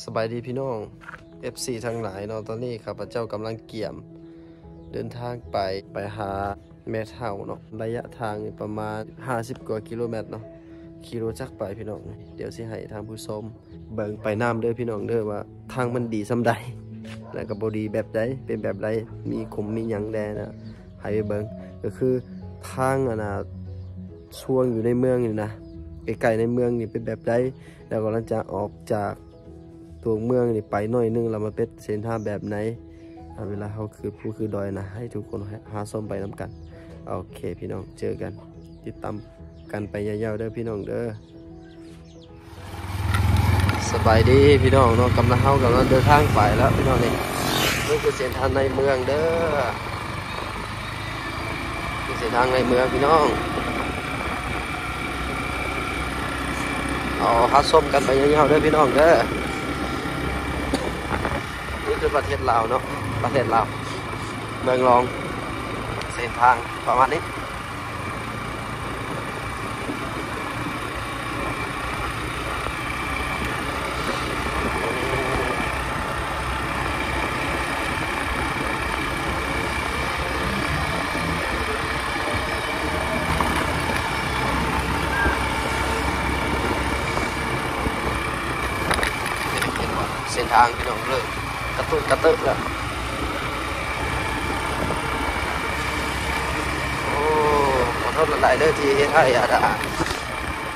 สบายดีพี่น้อง FC ทั้งหลายเนาะตอนนี้ข้าพเจ้ากำลังเกี่ยม เดินทางไปไปหาแม่เท่าเนาะระยะทางประมาณ 50 กว่ากิโลเมตรเนาะขี่รถจักรไปพี่น้อง เดี๋ยวสิให้ทางผู้ชมเบิ่งไปน้ำเด้อพี่น้องเด้อว่า ทางมันดีสำใดแล้วก็บ่ดีแบบใดเป็นแบบใดมีขุมมีหยังแดนะให้ไปเบิ่งก็คือทางอะนะช่วงอยู่ในเมืองนี่นะไกลๆในเมืองนี่เป็นแบบใดแล้วก็หลังจากออกจาก ตัวเมืองนี่ไปหน่อยนึงเรามาเป็นเส้นทางแบบไหนเวลาเขาคือผู้คือดอยนะให้ทุกคนหาส้มไปน้ำกันโอเคพี่น้องเจอกัน ติดตามกันไปยาวๆเด้อพี่น้องเด้อสบายดีพี่น้องเนาะกำลังเข้ากำลังเดินทางไปแล้วพี่น้องนี่นี่คือเส้นทางในเมืองเด้อคือเส้นทางในเมืองพี่น้องเอาหาส้มกันไปยาวๆเด้อพี่น้องเด้อ คือประเทศลาวเนาะประเทศลาวเมืองรอง เส้นทางประมาณนี้เส้นทางพี่น้องเลย กระตุ้นกระตึกแล้วโอ้ขอโทษหลายๆเด้อที่เฮ็ดให้อาดา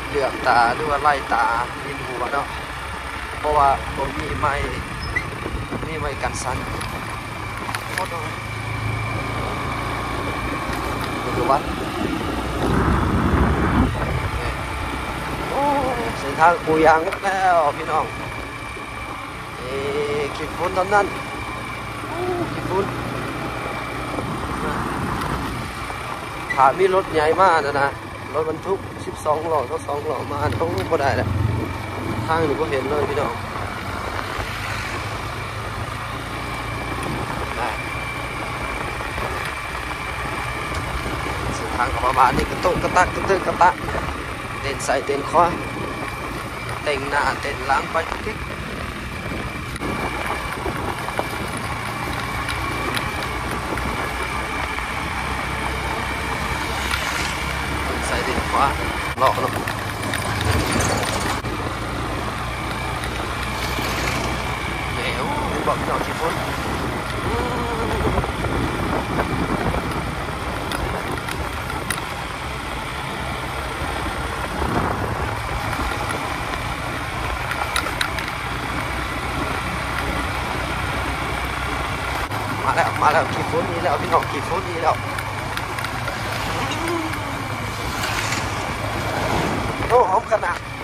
เหลือกตาหรือว่าไล่ตายินหัวเนาะเพราะว่าผมมีไม้มีไม้กันสั่นโคตรเลยนี่คือวัดโอ้เส้นทางปูยางแล้วพี่น้อง ขี้ฝุ่นเท่านั้นโอ้ขี้ฝุ่นถามีรถใหญ่มากนะนะรถบรรทุก 12หล่อก็2หล่อมาต้องก็ได้แหละทางหนี่ก็เห็นเลยพี่น้องส้นทางก็ประมาณนี้กระตุกกระตักกระตึกกระตะเต้นใส่เต้นขวาเต้นหน้าเต้นหลังไปทุกทิศ ใส่ดินข วาเลาะเนาะเหนียวบอกพี่น้อ งขี้ฝน